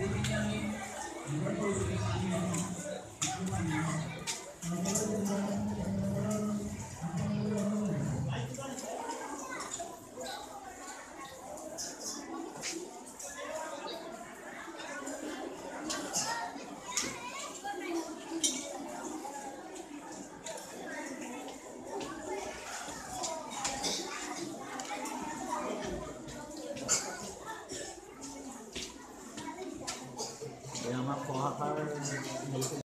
Thank you. É uma forra para.